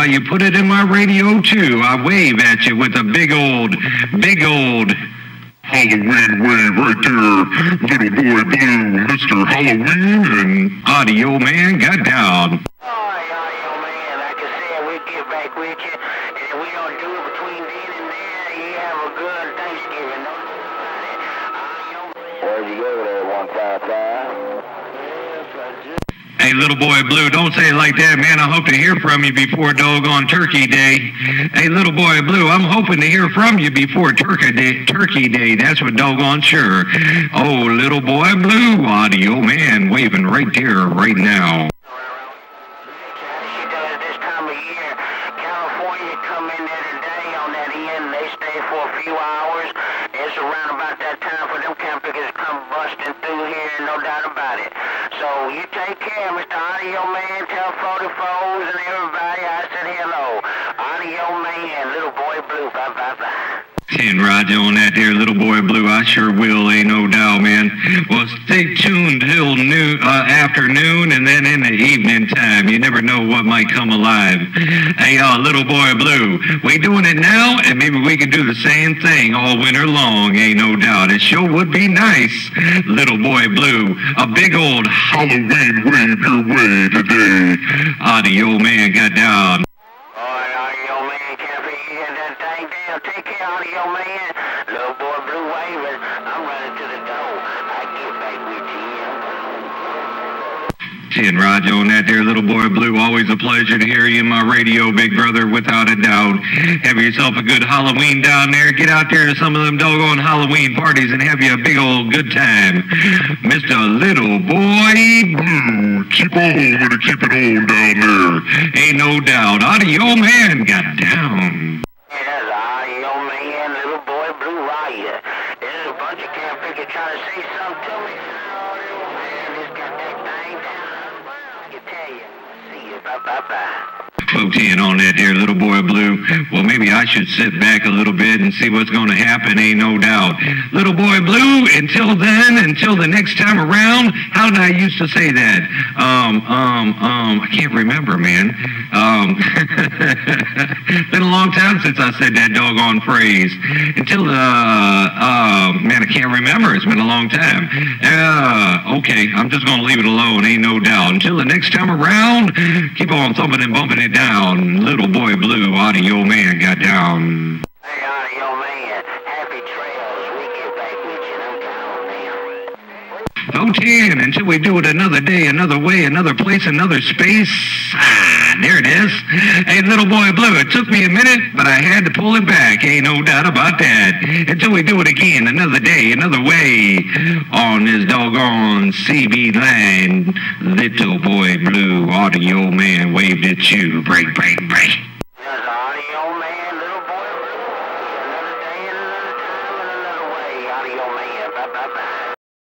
while you put it in my radio too. I wave at you with a big old, big old Halloween wave right there. Little boy blue, Mr. Halloween and audio man got down. with you. And we don't do it between then and there, you have a good Thanksgiving. Where'd you go there, 155? Hey, little boy blue, don't say it like that, man. I hope to hear from you before doggone Turkey Day. Hey, little boy blue, I'm hoping to hear from you before Turkey Day. Turkey Day, that's what doggone sure. Oh, little boy blue, audio man, waving right there, right now. few hours. It's around about that time for them camp to come busting through here, no doubt about it. So you take care, Mr. Audio Man. Tell 44s and everybody I said hello. Man, little boy blue. Bye, bye, bye. Roger on that there little boy blue, I sure will, ain't no doubt, man. Well, stay tuned afternoon and then in the evening time. You never know what might come alive. Hey, uh, little boy blue, we doing it now and maybe we can do the same thing all winter long, ain't no doubt. It sure would be nice, little boy blue. A big old Halloween wave your way today. Audio man got down. Little boy Blue waving. I'm running to the door. I get back with you. Seeing Roger on that there, little boy Blue. Always a pleasure to hear you in my radio, big brother, without a doubt. Have yourself a good Halloween down there. Get out there to some of them doggone Halloween parties and have you a big old good time. Mr. Little Boy Blue. Keep on moving and keep it on down there. Ain't no doubt. Audio man got down. trying to say something to me? Oh, man, this got that thing down. I can tell you. Poked in on that here little boy blue. Well, maybe I should sit back a little bit and see what's going to happen, ain't no doubt. Little boy blue, until then, until the next time around, how did I used to say that? Um, um, um, I can't remember, man. Um, a long time since I said that doggone phrase. Until, uh, uh, man, I can't remember. It's been a long time. Uh, okay, I'm just going to leave it alone, ain't no doubt. Until the next time around, keep on thumping and bumping it down. Little boy blue, audio man got down. 010 until we do it another day, another way, another place, another space. Ah, there it is. Hey, little boy blue, it took me a minute, but I had to pull it back. Ain't no doubt about that. Until we do it again, another day, another way, on this doggone CB line. Little boy blue, audio man waved at you. Break, break, break. audio